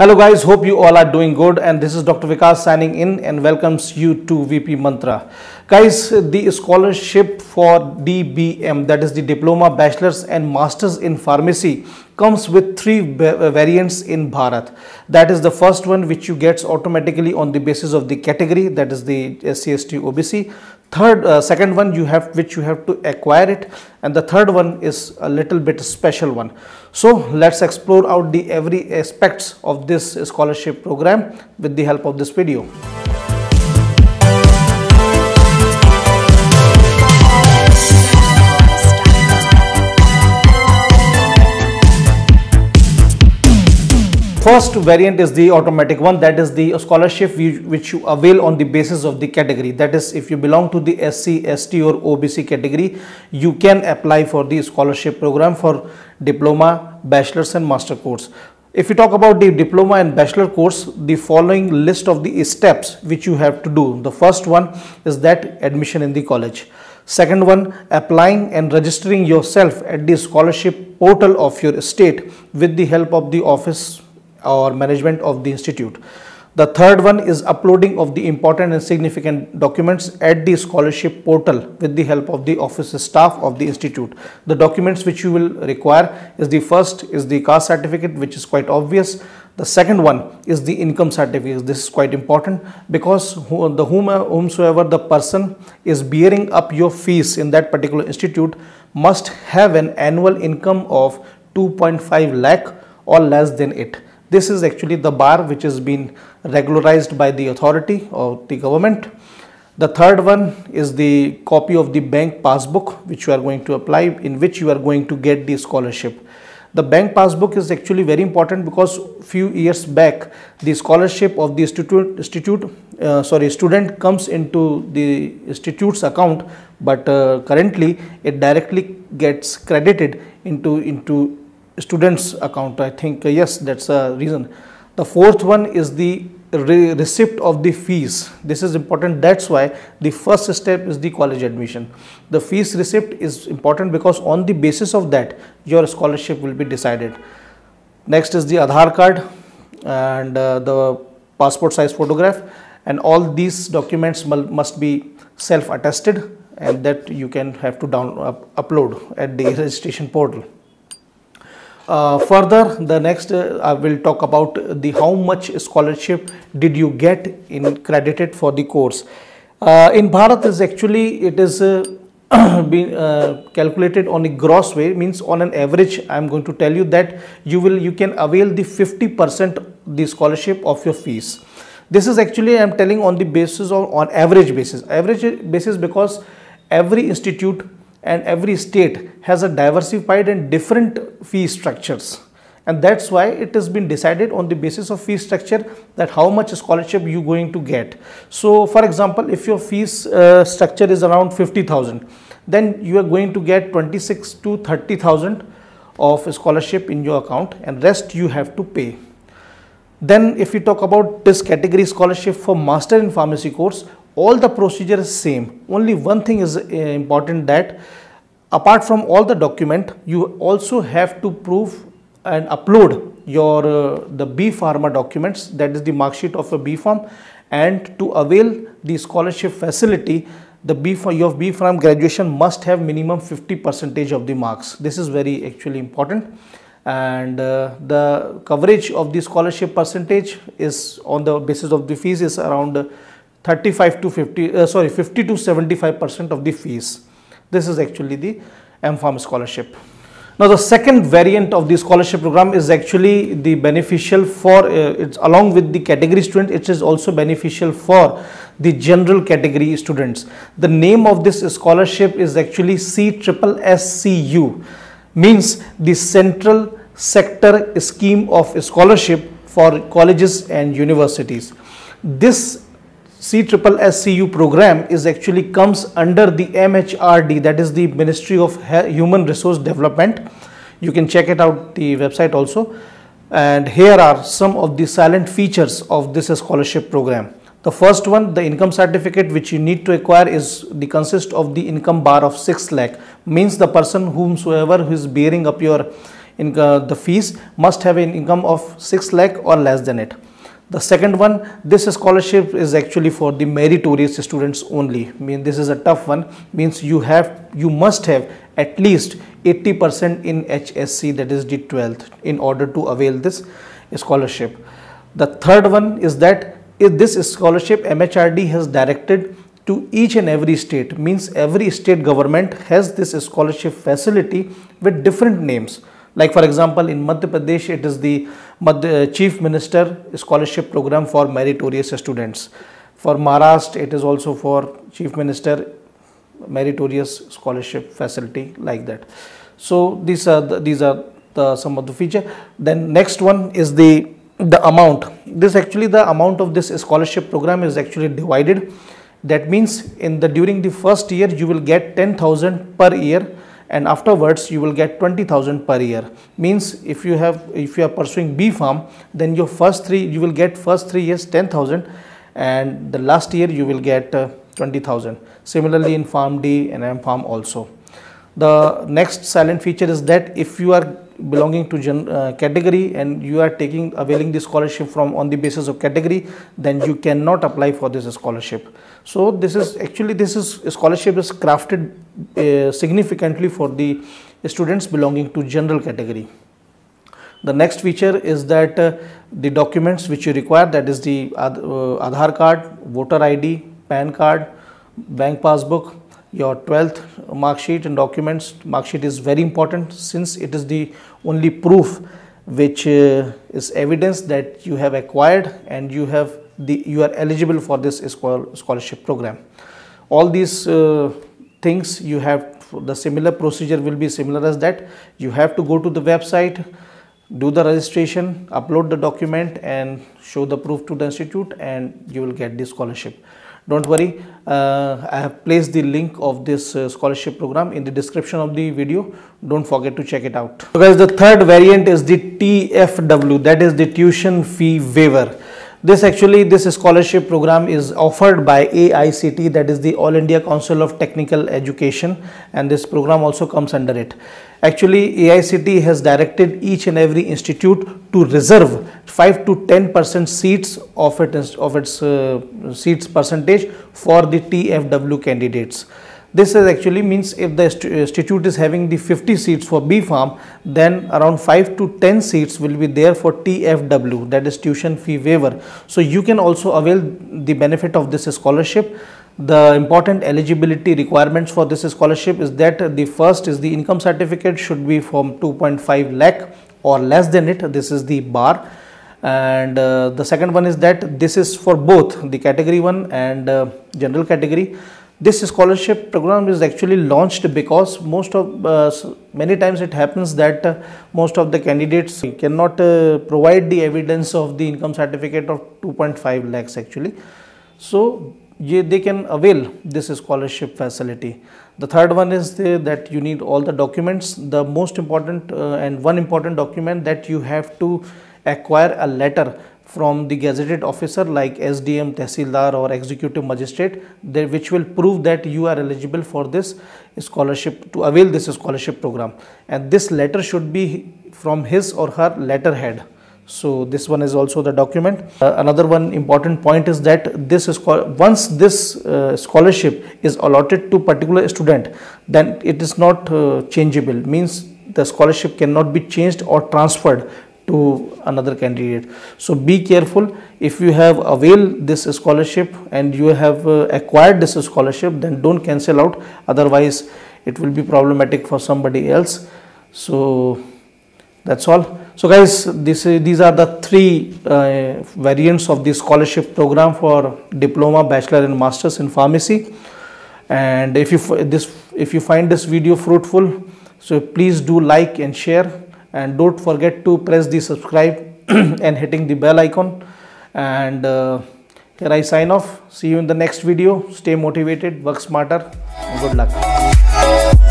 Hello guys, hope you all are doing good and this is Dr. Vikas signing in and welcomes you to VP Mantra. Guys, the scholarship for DBM that is the Diploma, Bachelor's and Master's in Pharmacy comes with three variants in Bharat. That is the first one which you gets automatically on the basis of the category that is the SCST OBC third uh, second one you have which you have to acquire it and the third one is a little bit special one. So let's explore out the every aspects of this scholarship program with the help of this video First variant is the automatic one that is the scholarship which you avail on the basis of the category that is if you belong to the SC, ST or OBC category you can apply for the scholarship program for diploma, bachelor's and master course. If you talk about the diploma and bachelor course, the following list of the steps which you have to do. The first one is that admission in the college. Second one, applying and registering yourself at the scholarship portal of your state with the help of the office or management of the institute. The third one is uploading of the important and significant documents at the scholarship portal with the help of the office staff of the institute. The documents which you will require is the first is the caste certificate which is quite obvious. The second one is the income certificate. This is quite important because the whom, whomsoever the person is bearing up your fees in that particular institute must have an annual income of 2.5 lakh or less than it this is actually the bar which has been regularized by the authority or the government. The third one is the copy of the bank passbook which you are going to apply in which you are going to get the scholarship. The bank passbook is actually very important because few years back the scholarship of the institute, institute uh, sorry student comes into the institute's account but uh, currently it directly gets credited into into students account i think uh, yes that's a reason. The fourth one is the re receipt of the fees. This is important that's why the first step is the college admission. The fees receipt is important because on the basis of that your scholarship will be decided. Next is the aadhaar card and uh, the passport size photograph and all these documents must be self attested and that you can have to down up, upload at the registration portal further, the next uh, I will talk about the how much scholarship did you get in credited for the course. Uh, in Bharat is actually it is uh, being uh, calculated on a gross way means on an average I am going to tell you that you will you can avail the 50 percent the scholarship of your fees. This is actually I am telling on the basis of on average basis average basis because every institute and every state has a diversified and different fee structures. And that's why it has been decided on the basis of fee structure that how much scholarship you going to get. So for example if your fees uh, structure is around 50000 then you are going to get 26 to 30000 of scholarship in your account and rest you have to pay. Then if you talk about this category scholarship for master in pharmacy course all the procedure is same. Only one thing is uh, important that apart from all the document you also have to prove and upload your uh, the B Pharma documents that is the mark sheet of a B Pharm and to avail the scholarship facility the B for your B Pharm graduation must have minimum 50 percentage of the marks. This is very actually important. And uh, the coverage of the scholarship percentage is on the basis of the fees is around 35 to 50 uh, sorry 50 to 75 percent of the fees. This is actually the M.Pharm scholarship. Now the second variant of the scholarship program is actually the beneficial for uh, it's along with the category student it is also beneficial for the general category students. The name of this scholarship is actually C triple SCU means the central sector scheme of scholarship for colleges and universities. This C triple SCU program is actually comes under the MHRD that is the Ministry of Human Resource Development. You can check it out the website also and here are some of the silent features of this scholarship program. The first one the income certificate which you need to acquire is the consist of the income bar of 6 lakh means the person whomsoever who is bearing up your in uh, the fees must have an income of 6 lakh or less than it the second one this scholarship is actually for the meritorious students only. I mean this is a tough one. Means you have you must have at least 80% in HSC that is the 12th in order to avail this scholarship. The third one is that if this scholarship MHRD has directed to each and every state means every state government has this scholarship facility with different names like for example in Madhya Pradesh it is the Madhya uh, Chief Minister Scholarship Program for Meritorious Students. For Maharashtra it is also for Chief Minister Meritorious Scholarship Facility like that. So these are the, these are the some of the feature. Then next one is the the amount. This actually the amount of this scholarship program is actually divided. That means in the during the first year you will get 10,000 per year and afterwards you will get 20000 per year. Means if you have if you are pursuing b pharm then your first three you will get first three years 10000 and the last year you will get uh, 20000 similarly in pharm d and m pharm also. The next silent feature is that if you are belonging to gen, uh, category and you are taking availing the scholarship from on the basis of category then you cannot apply for this scholarship. So this is actually this is scholarship is crafted uh, significantly for the students belonging to general category. The next feature is that uh, the documents which you require that is the uh, Aadhaar card, voter ID, PAN card, bank passbook, your 12th mark sheet and documents. Mark sheet is very important since it is the only proof which uh, is evidence that you have acquired and you have the you are eligible for this scholarship program. All these uh, things you have the similar procedure will be similar as that you have to go to the website do the registration upload the document and show the proof to the institute and you will get the scholarship don't worry uh, i have placed the link of this uh, scholarship program in the description of the video. Don't forget to check it out. So guys the third variant is the tfw that is the tuition fee waiver this actually this scholarship program is offered by AICTE that is the All India Council of Technical Education and this program also comes under it. Actually AICTE has directed each and every institute to reserve 5 to 10 percent seats of, it, of its uh, seats percentage for the TFW candidates. This is actually means if the institute is having the 50 seats for B Pharm, then around 5 to 10 seats will be there for TFW, that is tuition fee waiver. So you can also avail the benefit of this scholarship. The important eligibility requirements for this scholarship is that the first is the income certificate should be from 2.5 lakh or less than it. This is the bar and uh, the second one is that this is for both the category 1 and uh, general category this scholarship program is actually launched because most of uh, many times it happens that uh, most of the candidates cannot uh, provide the evidence of the income certificate of 2.5 lakhs actually. So yeah, they can avail this scholarship facility. The third one is the, that you need all the documents. The most important uh, and one important document that you have to acquire a letter from the gazetted officer like SDM, Tehsildar or executive magistrate they, which will prove that you are eligible for this scholarship to avail this scholarship program and this letter should be from his or her letterhead. So this one is also the document. Uh, another one important point is that this is once this uh, scholarship is allotted to particular student then it is not uh, changeable means the scholarship cannot be changed or transferred to another candidate. So be careful. If you have availed this scholarship and you have uh, acquired this scholarship then don't cancel out. Otherwise it will be problematic for somebody else. So that's all. So guys this these are the three uh, variants of the scholarship program for diploma bachelor and masters in pharmacy. And if you this if you find this video fruitful so please do like and share and don't forget to press the subscribe and hitting the bell icon. And uh, here I sign off. See you in the next video. Stay motivated work smarter good luck